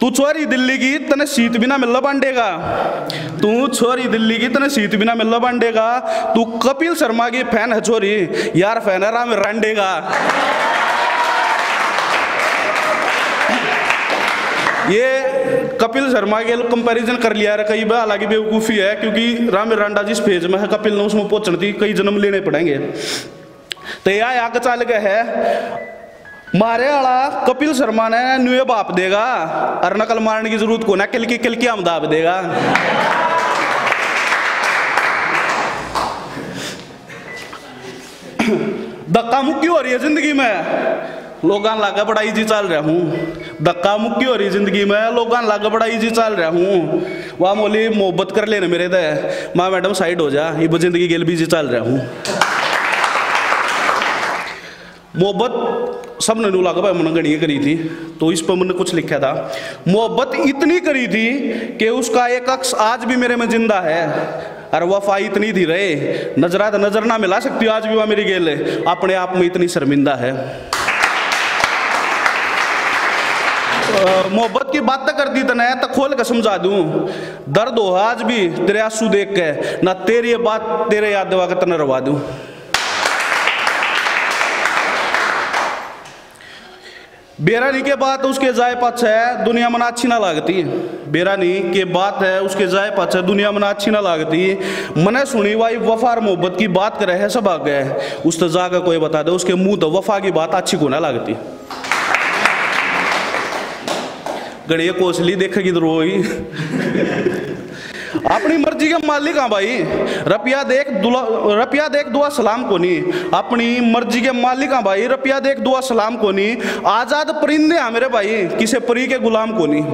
तू छोरी दिल्ली की तने सीट भी ना मिल बांडेगा। तू छोरी दिल्ली की तने सीट भी ना मिल बांडेगा। तू कपिल शर्मा की फ़ैन है छोरी यार फ़ैन है राम रांडेगा। ये कपिल शर्मा के कंपैरिजन कर लिया है कई बार हालाँकि बेवकूफ़ी है, क्योंकि राम रांडा जिस फ़ेज़ में है, कपिल ने उसमें पहुँचने थी कई जन्म लेने पड़ेंगे। तो यह आगे चाल है मारे वाला कपिल शर्मा ने न्यू बाप देगा। और नकल मारने की ज़रूरत को ना किल की किल की हम दाब देगा। धक्का मुक्की हो रही है ज़िंदगी में। लोगान लागे बड़ा इजी चल रहा हूँ। धक्का मुक्की हो रही ज़िंदगी में लोगान लागे बड़ा इजी चल रहा हूँ। वह मोली, मोहब्बत कर लेना मेरे दे माँ, मैडम, साइड हो जा। ये ज़िंदगी गेल भी इजी चल रहा हूँ। मोहब्बत सबने लगा भाई मैंने गणिया करी थी। तो इस पर मैंने कुछ लिखा था। मोहब्बत इतनी करी थी कि उसका एक अक्स आज भी मेरे में ज़िंदा है। और वफा इतनी थी रहे नजरा तो नज़र ना मिला सकती आज भी वह मेरी गेल अपने आप में इतनी शर्मिंदा है। मोहब्बत की बात तो कर दी तने तो खोल के समझा दूँ। दर्द हो आज भी, तेरे आँसू देख के। ना तेरी बात तेरे याद दिवा के तने रवा दूँ। बेरानी के बात उसके जाय पक्ष है, दुनिया मना अच्छी ना लगती। बेरानी के बात है, उसके जाय पक्ष है, दुनिया मना अच्छी ना लगती। मने सुनी वाई और मोहब्बत की बात करे है, सब आ गए उस तो जाकर कोई बता दे, उसके मुँह तो वफा की बात अच्छी को ना लगती। गणिया कोसली देखेगी तो रोई। अपनी मर्ज़ी के मालिक हाँ भाई। रपिया देख दुला रपिया देख दुआ सलाम को नहीं अपनी मर्ज़ी के मालिक हाँ भाई, रपिया देख दुआ सलाम को नहीं आज़ाद परिंदे हाँ मेरे भाई, किसी परी के गुलाम को नहीं